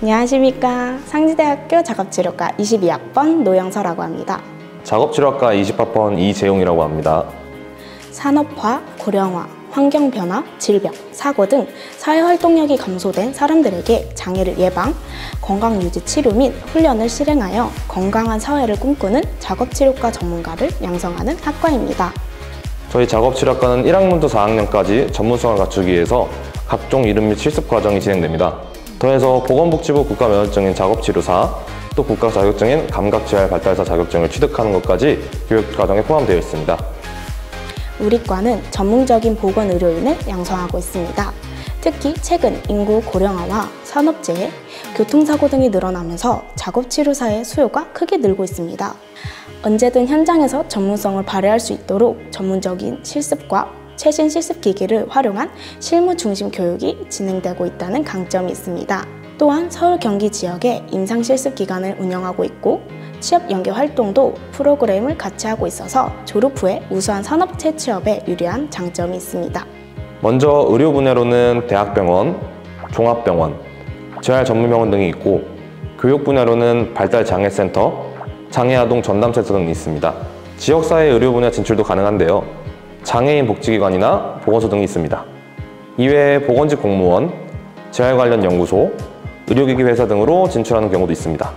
안녕하십니까. 상지대학교 작업치료과 22학번 노영서라고 합니다. 작업치료학과 20학번 이재용이라고 합니다. 산업화, 고령화, 환경변화, 질병, 사고 등 사회활동력이 감소된 사람들에게 장애를 예방, 건강유지 치료 및 훈련을 실행하여 건강한 사회를 꿈꾸는 작업치료과 전문가를 양성하는 학과입니다. 저희 작업치료학과는 1학년부터 4학년까지 전문성을 갖추기 위해서 각종 이름 및 실습 과정이 진행됩니다. 더해서 보건복지부 국가면허증인 작업치료사, 또 국가 자격증인 감각재활 발달사 자격증을 취득하는 것까지 교육 과정에 포함되어 있습니다. 우리 과는 전문적인 보건의료인을 양성하고 있습니다. 특히 최근 인구 고령화와 산업재해, 교통사고 등이 늘어나면서 작업치료사의 수요가 크게 늘고 있습니다. 언제든 현장에서 전문성을 발휘할 수 있도록 전문적인 실습과 최신 실습 기기를 활용한 실무 중심 교육이 진행되고 있다는 강점이 있습니다. 또한 서울 경기 지역에 임상 실습 기관을 운영하고 있고 취업 연계 활동도 프로그램을 같이 하고 있어서 졸업 후에 우수한 산업체 취업에 유리한 장점이 있습니다. 먼저 의료 분야로는 대학병원, 종합병원, 재활 전문병원 등이 있고 교육 분야로는 발달장애센터, 장애아동 전담센터 등이 있습니다. 지역사회 의료 분야 진출도 가능한데요. 장애인 복지기관이나 보건소 등이 있습니다. 이외에 보건직 공무원, 재활 관련 연구소, 의료기기 회사 등으로 진출하는 경우도 있습니다.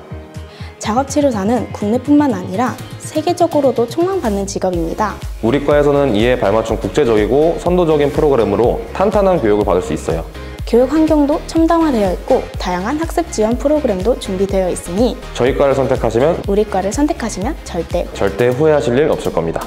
작업치료사는 국내뿐만 아니라 세계적으로도 촉망받는 직업입니다. 우리 과에서는 이에 발맞춘 국제적이고 선도적인 프로그램으로 탄탄한 교육을 받을 수 있어요. 교육 환경도 첨단화되어 있고 다양한 학습 지원 프로그램도 준비되어 있으니 저희 과를 선택하시면 우리 과를 선택하시면 절대 절대 후회하실 일 없을 겁니다.